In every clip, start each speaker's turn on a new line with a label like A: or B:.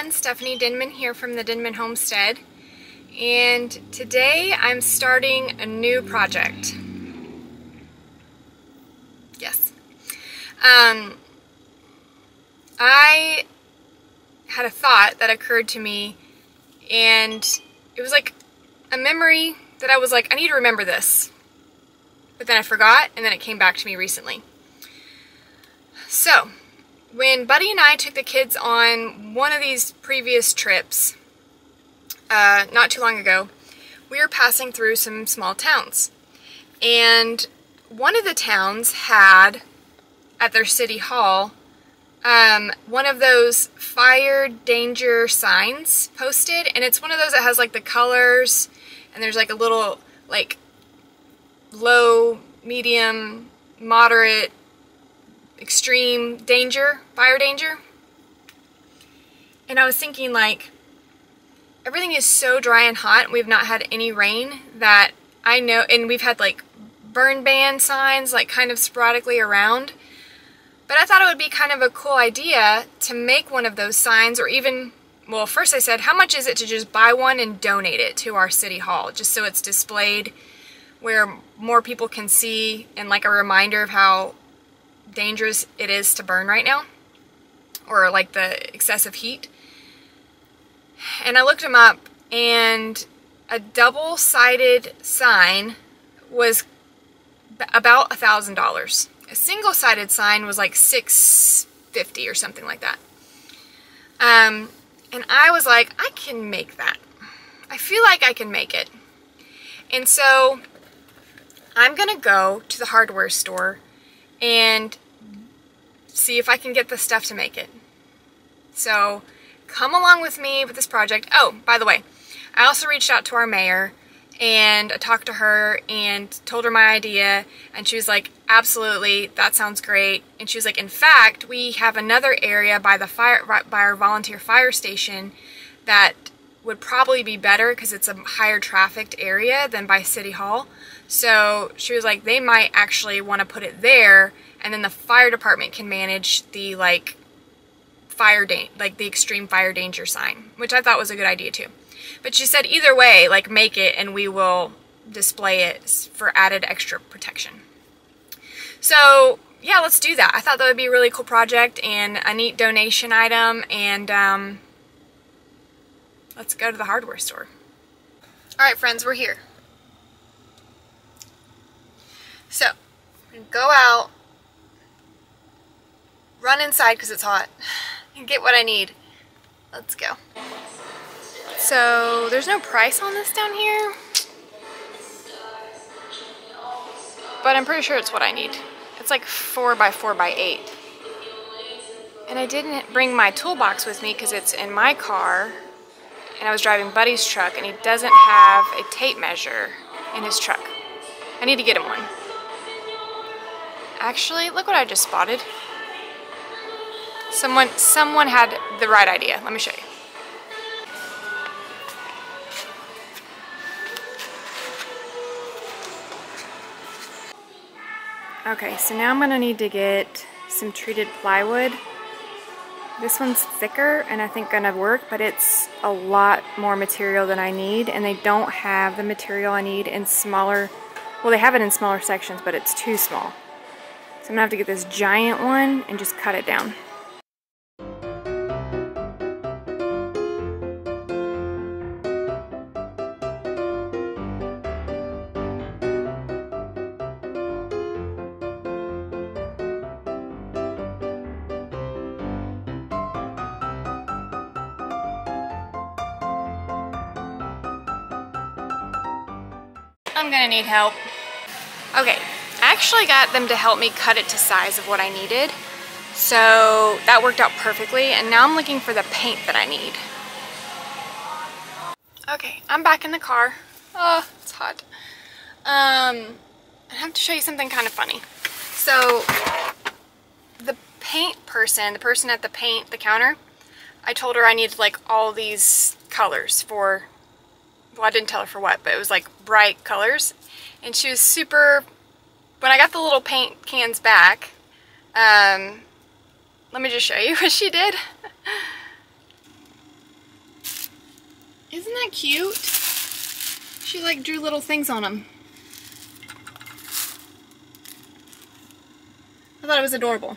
A: Everyone, Stephanie Denman here from the Denman Homestead. And today I'm starting a new project. Yes. Um, I had a thought that occurred to me and it was like a memory that I was like, I need to remember this. But then I forgot and then it came back to me recently. So, when Buddy and I took the kids on one of these previous trips, uh, not too long ago, we were passing through some small towns. And one of the towns had, at their city hall, um, one of those fire danger signs posted. And it's one of those that has like the colors and there's like a little like low, medium, moderate, extreme danger, fire danger. And I was thinking like, everything is so dry and hot. We've not had any rain that I know, and we've had like burn ban signs like kind of sporadically around. But I thought it would be kind of a cool idea to make one of those signs or even, well, first I said, how much is it to just buy one and donate it to our city hall just so it's displayed where more people can see and like a reminder of how dangerous it is to burn right now or like the excessive heat. And I looked them up and a double-sided sign was about a thousand dollars. A single-sided sign was like six fifty or something like that. Um, and I was like, I can make that. I feel like I can make it. And so I'm gonna go to the hardware store and see if I can get the stuff to make it. So come along with me with this project. Oh, by the way, I also reached out to our mayor and I talked to her and told her my idea and she was like, absolutely, that sounds great. And she was like, in fact, we have another area by the fire, by our volunteer fire station that would probably be better because it's a higher trafficked area than by City Hall. So she was like, they might actually want to put it there and then the fire department can manage the like fire danger, like the extreme fire danger sign, which I thought was a good idea too. But she said either way, like make it and we will display it for added extra protection. So yeah, let's do that. I thought that would be a really cool project and a neat donation item and um, let's go to the hardware store. All right, friends, we're here. So, go out, run inside because it's hot, and get what I need. Let's go. So, there's no price on this down here, but I'm pretty sure it's what I need. It's like 4 by 4 by 8 And I didn't bring my toolbox with me because it's in my car and I was driving Buddy's truck and he doesn't have a tape measure in his truck. I need to get him one. Actually, look what I just spotted. Someone, someone had the right idea. Let me show you. Okay, so now I'm to need to get some treated plywood. This one's thicker and I think to work, but it's a lot more material than I need and they don't have the material I need in smaller, well they have it in smaller sections, but it's too small. So I'm gonna have to get this giant one and just cut it down. Need help. Okay, I actually got them to help me cut it to size of what I needed. So that worked out perfectly. And now I'm looking for the paint that I need. Okay, I'm back in the car. Oh, it's hot. Um, I have to show you something kind of funny. So the paint person, the person at the paint, the counter, I told her I needed like all these colors for, well I didn't tell her for what, but it was like bright colors. And she was super when I got the little paint cans back, um, let me just show you what she did. Isn't that cute? She like drew little things on them. I thought it was adorable.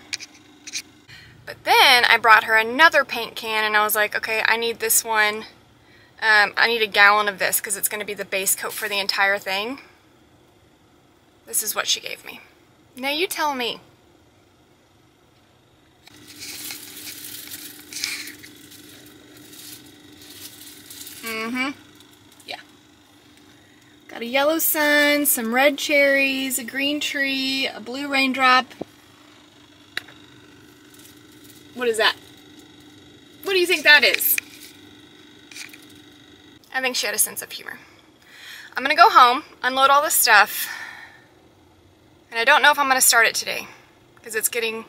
A: But then I brought her another paint can and I was like, okay, I need this one. Um, I need a gallon of this because it's going to be the base coat for the entire thing. This is what she gave me. Now you tell me. Mm-hmm. Yeah. Got a yellow sun, some red cherries, a green tree, a blue raindrop. What is that? What do you think that is? I think she had a sense of humor. I'm gonna go home, unload all this stuff, and I don't know if I'm gonna start it today because it's getting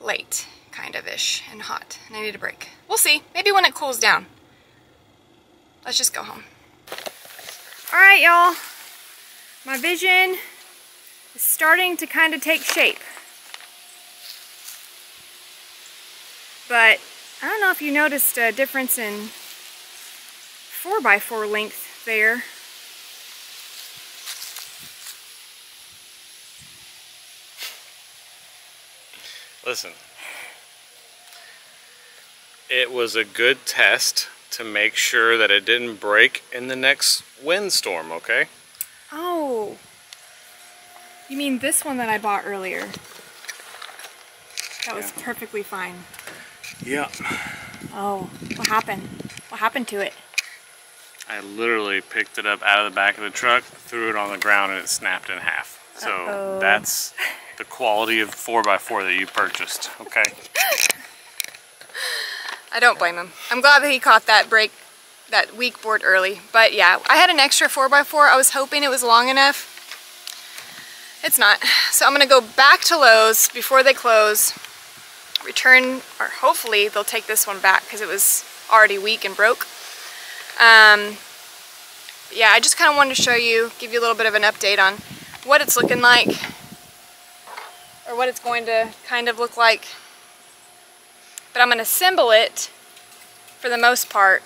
A: late, kind of ish, and hot, and I need a break. We'll see. Maybe when it cools down. Let's just go home. All right, y'all. My vision is starting to kind of take shape. But I don't know if you noticed a difference in 4x4 length there.
B: Listen, it was a good test to make sure that it didn't break in the next windstorm, okay?
A: Oh. You mean this one that I bought earlier? That was
B: Yeah.
A: perfectly fine.
B: Yeah.
A: Oh, what happened? What happened to it?
B: I literally picked it up out of the back of the truck, threw it on the ground, and it snapped in half. So
A: Uh-oh.
B: that's the quality of 4x4 that you purchased, okay?
A: I don't blame him. I'm glad that he caught that break, that weak board early. But yeah, I had an extra 4x4. I was hoping it was long enough. It's not. So I'm going to go back to Lowe's before they close, return, or hopefully they'll take this one back because it was already weak and broke. Um, yeah, I just kind of wanted to show you, give you a little bit of an update on what it's looking like, or what it's going to kind of look like but I'm going to assemble it for the most part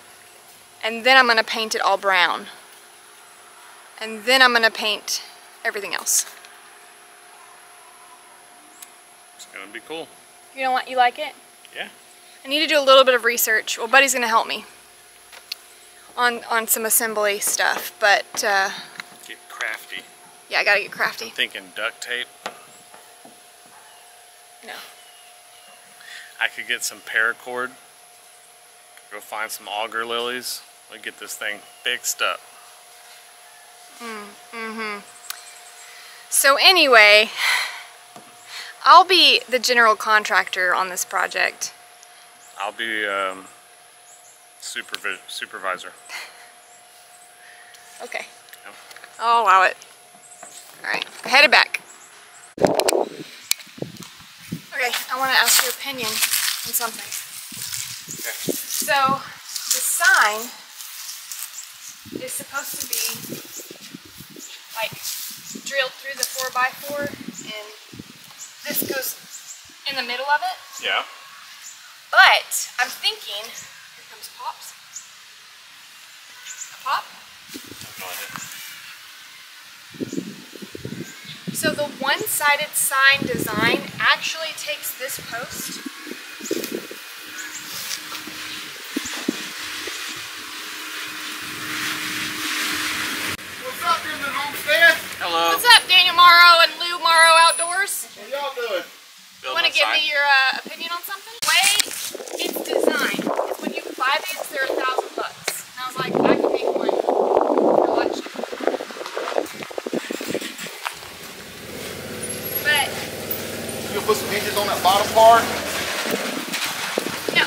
A: and then I'm going to paint it all brown and then I'm going to paint everything else.
B: It's gonna be cool.
A: You know what? You like it?
B: Yeah.
A: I need to do a little bit of research. Well, Buddy's going to help me on, on some assembly stuff, but uh,
B: Get crafty.
A: yeah, I got to get crafty.
B: Thinking duct tape.
A: No.
B: I could get some paracord. Go find some auger lilies. We get this thing fixed up. Mm, mm-hmm.
A: So anyway, I'll be the general contractor on this project.
B: I'll be um, supervi supervisor.
A: Okay.
B: Yep.
A: I'll allow it. Alright, headed back. Okay, I want to ask your opinion on something. Okay. So, the sign is supposed to be like drilled through the 4x4 and this goes in the middle of it.
B: Yeah.
A: But I'm thinking, here Pops. A pop?
B: No idea.
A: So the one-sided sign design actually takes this post.
C: What's up, Denman Homestead?
B: Hello.
A: What's up, Daniel Morrow and Lou Morrow Outdoors?
C: What y'all doing?
A: Want to give me your uh, opinion on something? The way it's designed buy these, they're a thousand bucks. And I was like, I can make one for a lot cheaper. But
C: You'll put some hinges on that bottom part?
A: no,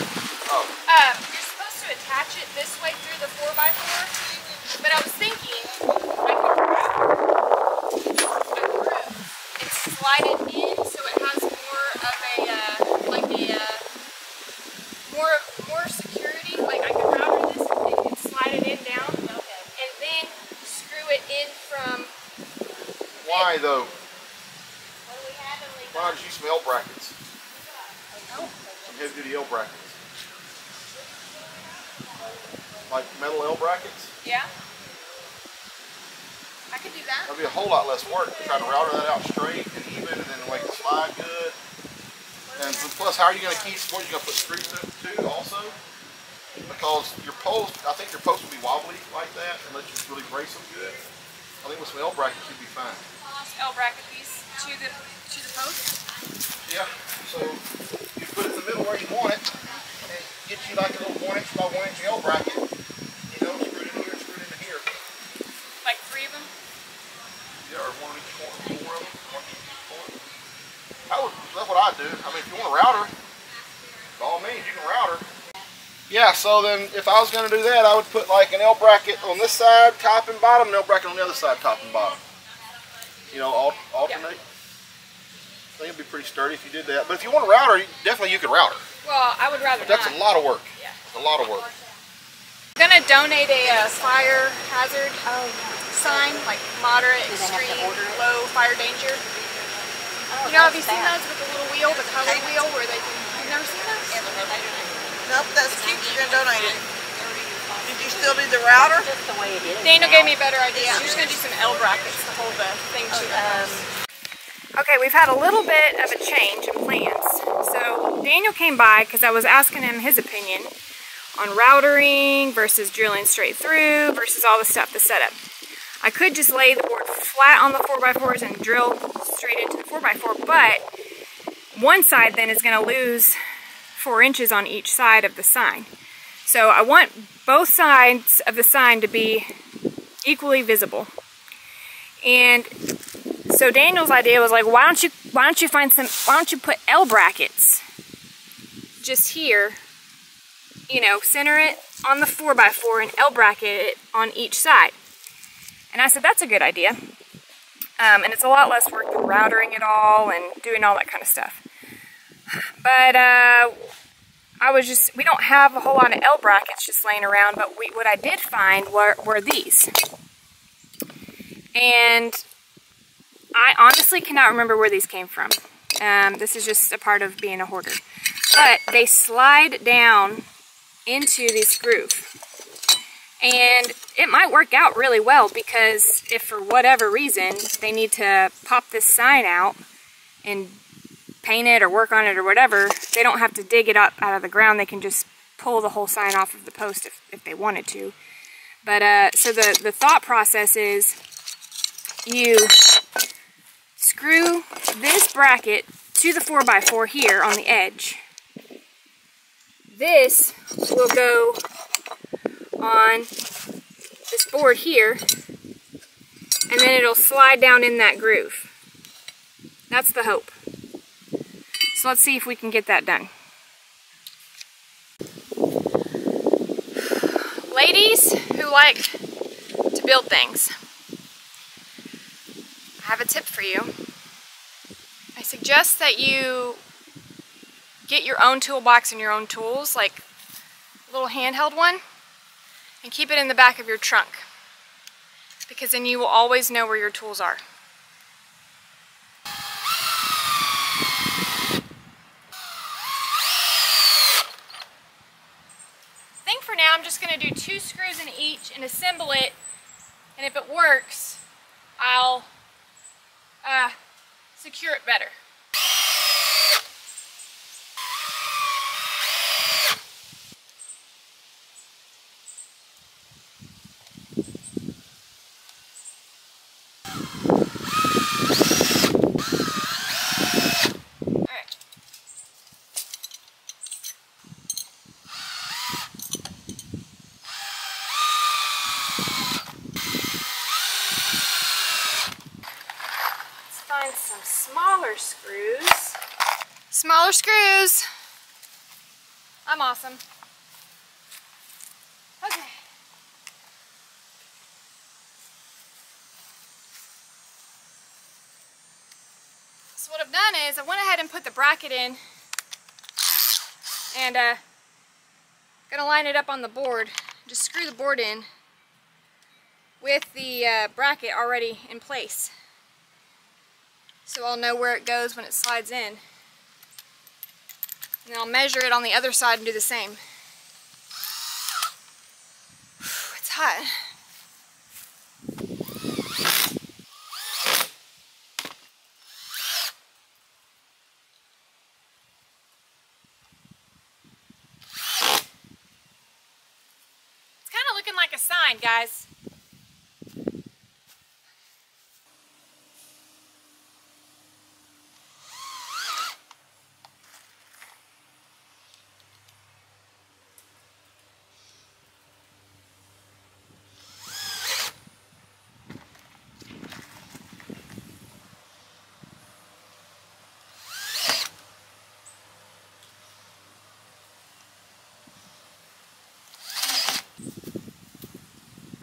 C: Oh.
A: Uh, you're supposed to attach it this way through the 4x4, but I was thinking I could grab a groove and slide it in so it has more of a, uh, like a, uh, more, more security. Like I could grab her this and, and slide it in down, and then screw it in from,
C: Why though?
A: what do we have in Lee?
C: Why don't you some L brackets? Some heavy duty L brackets. like metal L brackets.
A: Yeah. I could do that.
C: That'd be a whole lot less work trying to router that out straight and even and then make it slide good. And plus, how are you going to keep, what, you going to put screws to also? Because your post, I think your post will be wobbly like that unless you really brace them good. I think with some L brackets you'd be fine.
A: L bracket these to the to the post.
C: Yeah, so you put it in the middle where you want it and get you like a little one inch by one inch L bracket. You know, screw it in here, screw it into here.
A: Like three of them.
C: Yeah, or one each corner, four of them, one each corner. I would, that's what I do. I mean, if you want a router, by all means, you can router. Yeah, so then if I was going to do that, I would put like an L bracket on this side, top and bottom, and L bracket on the other side, top and bottom. You know, alternate. I think it'd be pretty sturdy if you did that. But if you want a router, definitely you could router.
A: Well, I would rather
C: But that's
A: not.
C: a lot of work.
A: Yeah.
C: It's a lot of work.
A: I'm gonna donate a uh, fire hazard
D: Oh,
A: sign, like moderate,
D: Do they have to
A: extreme, low fire danger.
D: oh,
A: You know, have you seen
D: bad.
A: those with the little wheel, the color wheel, where they can? You've never seen those?
E: Nope, that's cute. You're gonna donate it. Did you still do the router?
D: Just the way it is.
A: Daniel
D: now.
A: gave me a better idea. I'm just gonna do some L brackets to hold the thing to the
D: Um,
A: Okay, we've had a little bit of a change in plans. So Daniel came by because I was asking him his opinion on routering versus drilling straight through versus all the stuff, the setup. I could just lay the board flat on the 4x4s and drill straight into the 4x4, but one side then is going to lose four inches on each side of the sign. So I want both sides of the sign to be equally visible. And so Daniel's idea was like, why don't you why don't you find some why don't you put L brackets just here, you know, center it on the 4x4 and L bracket it on each side. And I said, that's a good idea. Um, and it's a lot less work than routering it all and doing all that kind of stuff. But uh, I was just, we don't have a whole lot of L brackets just laying around, but we, what I did find were, were these. And I honestly cannot remember where these came from. Um, this is just a part of being a hoarder. But they slide down into this groove. And it might work out really well because if for whatever reason they need to pop this sign out and paint it or work on it or whatever, they don't have to dig it up out of the ground. They can just pull the whole sign off of the post if, if they wanted to. But uh, so the, the thought process is you screw this bracket to the 4x4 here on the edge. This will go on this board here, and then it'll slide down in that groove. That's the hope. So let's see if we can get that done. Ladies who like to build things, I have a tip for you. I suggest that you get your own toolbox and your own tools, like a little handheld one, and keep it in the back of your trunk. Because then you will always know where your tools are. I think for now I'm just going to do two screws in each and assemble it. And if it works, I'll uh, secure it better. Alright. Let's find some smaller screws. Smaller screws. I'm awesome. Okay. So what I've done is I went ahead and put the bracket in and uh, gonna line it up on the board. Just screw the board in with the uh, bracket already in place. So I'll know where it goes when it slides in. And I'll measure it on the other side and do the same. It's hot. It's kind of looking like a sign, guys.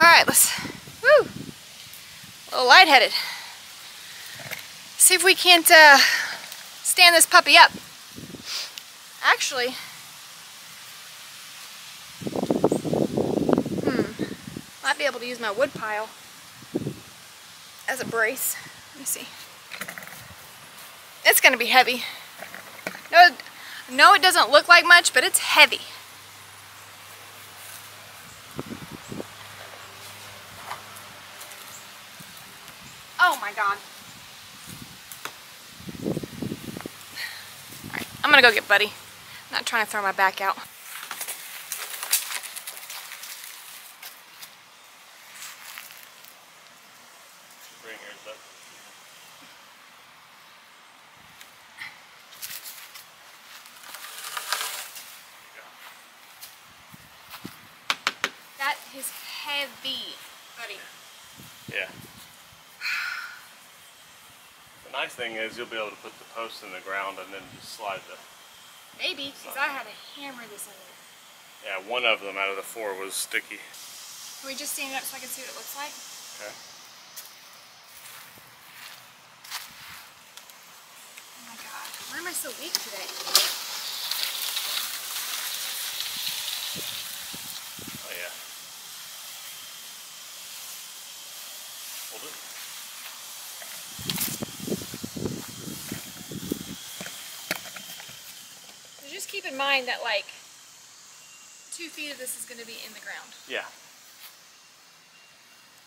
A: All right, let's, woo, a little lightheaded. See if we can't uh, stand this puppy up. Actually, hmm, might be able to use my wood pile as a brace. Let me see. It's gonna be heavy. No, no, it doesn't look like much, but it's heavy. Oh my god. Alright, I'm gonna go get Buddy. I'm not trying to throw my back out. That is heavy, Buddy.
B: Yeah. The nice thing is you'll be able to put the post in the ground and then just slide the.
A: Maybe, because I had to hammer this in there.
B: Yeah, one of them out of the four was sticky.
A: Can we just stand it up so I can see what it looks like?
B: Okay.
A: Oh my god, why am I so weak today?
B: Oh yeah. Hold it.
A: So just keep in mind that like two feet of this is going to be in the ground.
B: Yeah.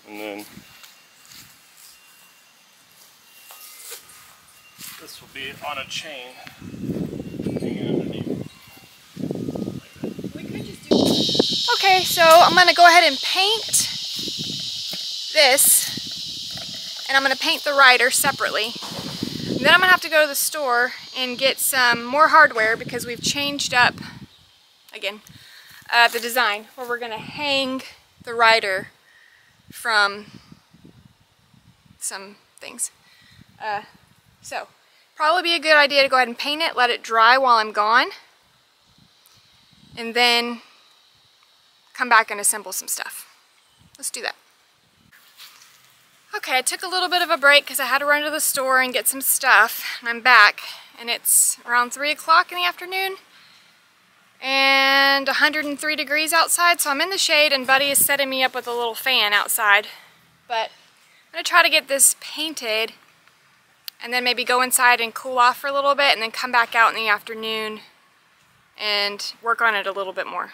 B: And then this will be on a chain hanging underneath.
A: We could just do Okay, so I'm going to go ahead and paint this and I'm going to paint the rider separately. And then I'm to have to go to the store and get some more hardware because we've changed up, again, uh, the design where we're going to hang the rider from some things. Uh, so, probably be a good idea to go ahead and paint it, let it dry while I'm gone, and then come back and assemble some stuff. Let's do that. Okay, I took a little bit of a break because I had to run to the store and get some stuff. I'm back, and it's around 3 o'clock in the afternoon and 103 degrees outside, so I'm in the shade and Buddy is setting me up with a little fan outside. But I'm going to try to get this painted and then maybe go inside and cool off for a little bit and then come back out in the afternoon and work on it a little bit more.